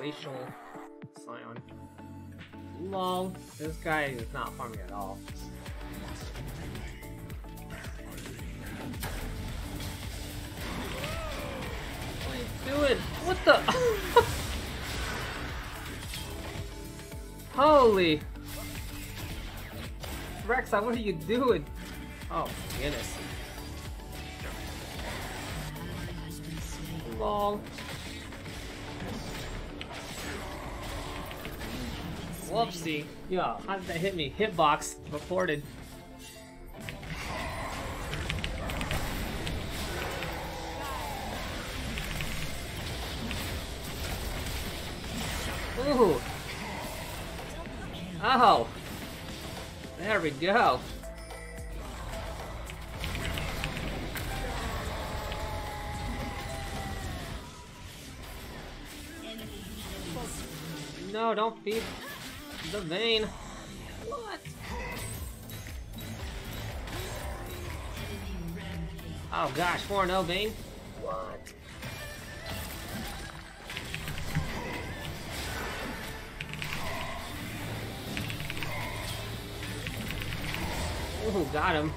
Glacial Scion. Lol, this guy is not farming at all. What are you doing? What the? Holy! Rexa, what are you doing? Oh, goodness. Lol. Whoopsie. Yo, how did that hit me? Hitbox reported. Ooh. Oh. There we go. No, don't feed the Vayne. What? Oh gosh, 4 0 Vayne? What? Ooh, got him.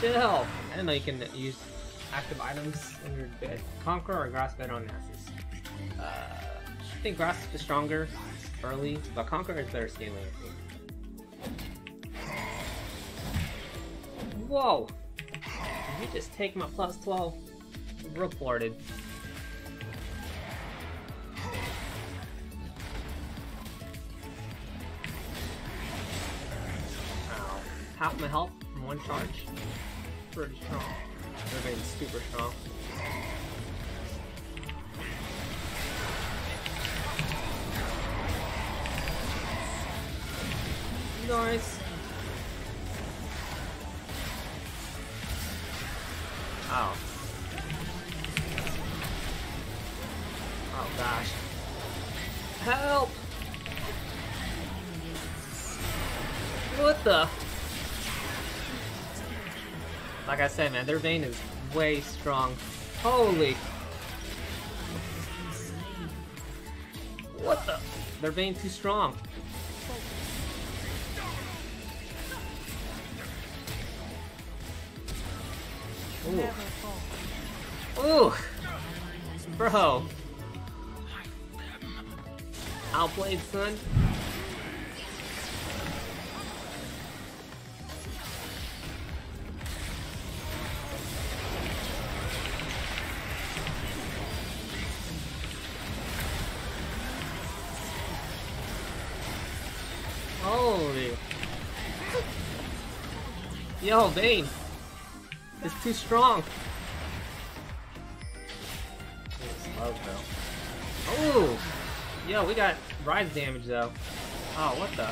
Chill! I didn't know you can use active items when you're dead. Conquer or Grass Bed on Nasus? Uh, I think Grass is stronger early, but Conquer is better scaling, I think. Whoa! Did you just take my plus 12? Reported. Half my health from one charge. Pretty strong. Everybody's super strong. Nice. Oh. Oh gosh. Help! What the? Like I said, man, their Vayne is way strong. Holy! What the? Their Vayne too strong. Ooh. Ooh! Bro! Outplayed, son. Holy. Yo, Vayne. It's too strong. Oh, yo, we got Ryze damage though. Oh, what the?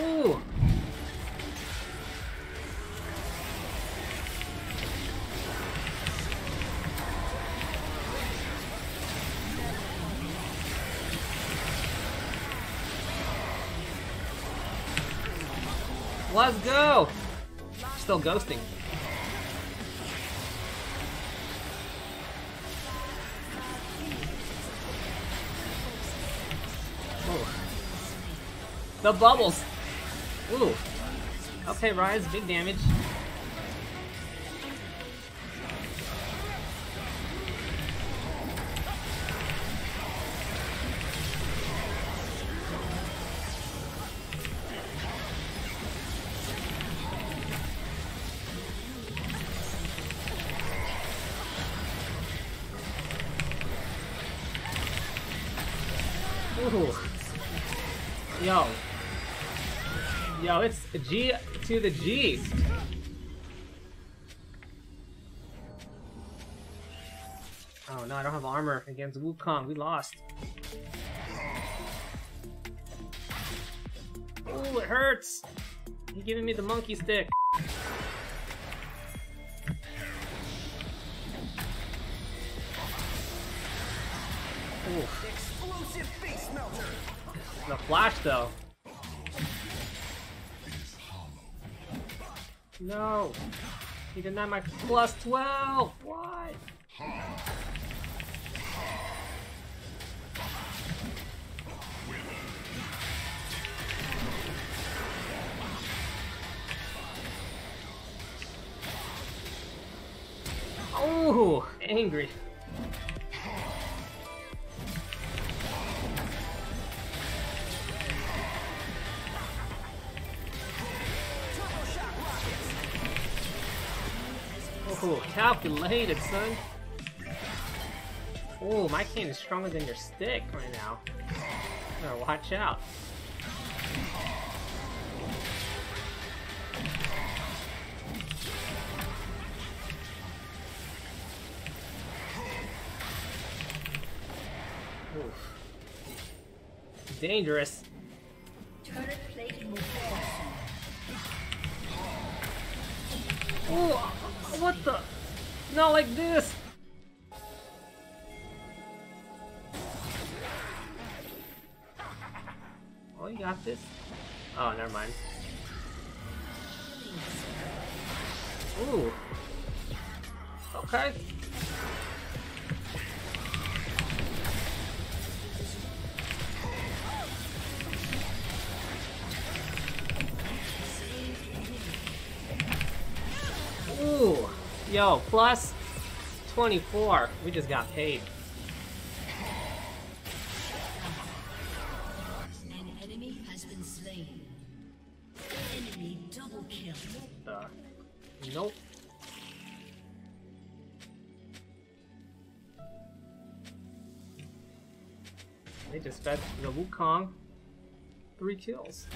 Ooh. Let's go! Still ghosting. The bubbles! Ooh. Okay, Ryze, big damage. Yo. Yo, it's G to the G. Oh no, I don't have armor against Wukong. We lost. Ooh, it hurts. He giving me the monkey stick. The flash though. No. He denied my plus 12! What? Oh, calculated, son. Oh, my cane is stronger than your stick right now. Better watch out. Oof. Dangerous. Turret plating will fall Oh, what the? Not like this. Oh, you got this? Oh, never mind. Ooh. Okay. Yo, plus 24. We just got paid. An enemy has been slain. Enemy double kill. Uh, nope. They just fed the Wukong three kills.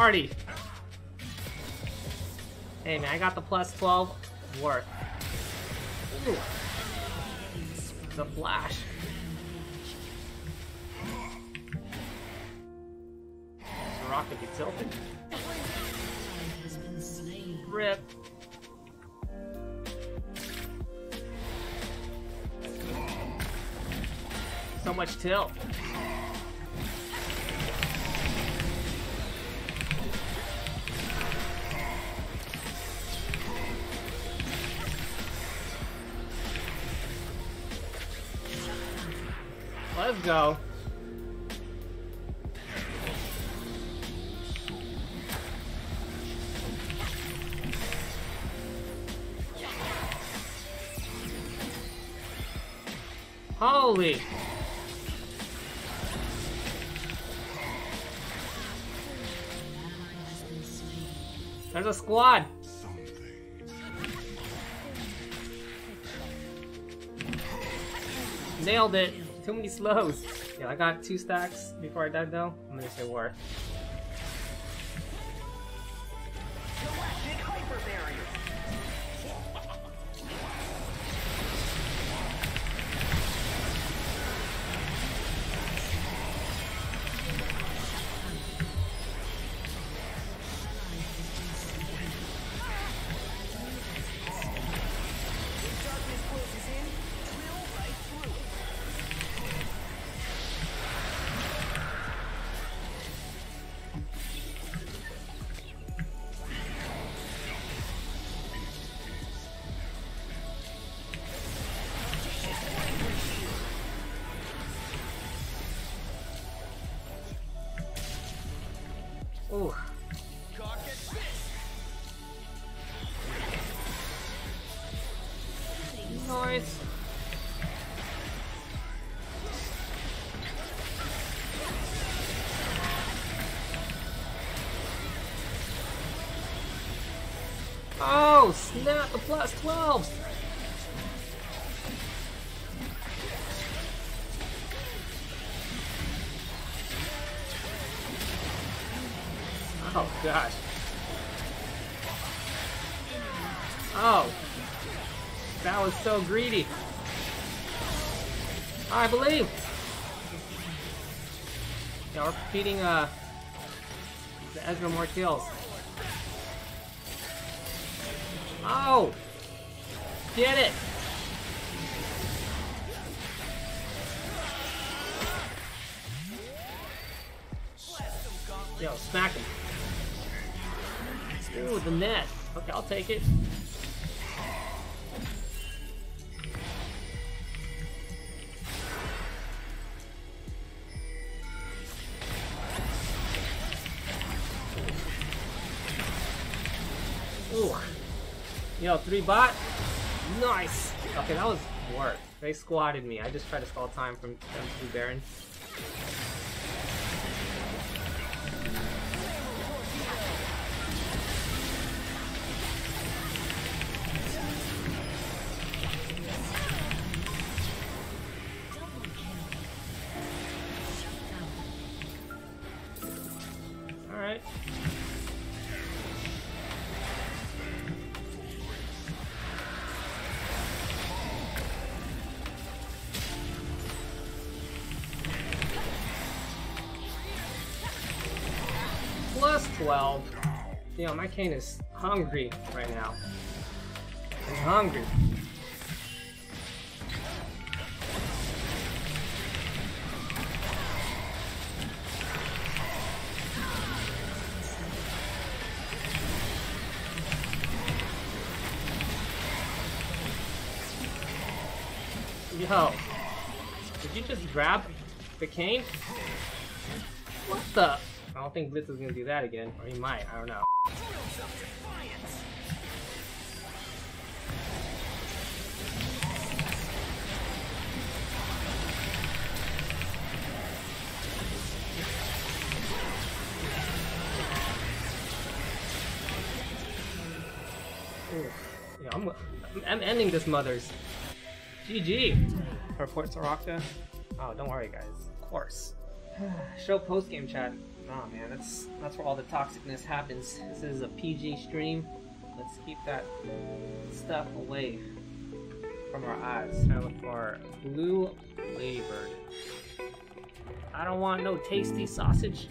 Party. Hey man, I got the plus 12 worth. Ooh. The flash. Rocket be tilted. Rip. So much tilt. Let's go. Holy. There's a squad. Nailed it. Too many slows. Yeah, I got two stacks before I died though. I'm gonna say worth. Oh, snap the plus 12s! Oh gosh. Oh. That was so greedy. I believe. Yeah, we're beating uh the Ezra more kills. Oh! Get it! Yo, smack him. Ooh, the net. Okay, I'll take it. Three bot. Nice. Okay, that was work. They squatted me. I just tried to stall time from them two Baron. 12. You know, my cane is hungry right now. It's hungry. Yo, did you just grab the cane? What the? I don't think Blitz is gonna do that again, or he might. I don't know. Yeah, I'm, I'm ending this mother's. GG. Report Soraka. Oh, don't worry, guys. Of course. Show post game chat. Nah, man, that's that's where all the toxicness happens. This is a PG stream. Let's keep that stuff away from our eyes. Look for blue ladybird. I don't want no tasty sausage.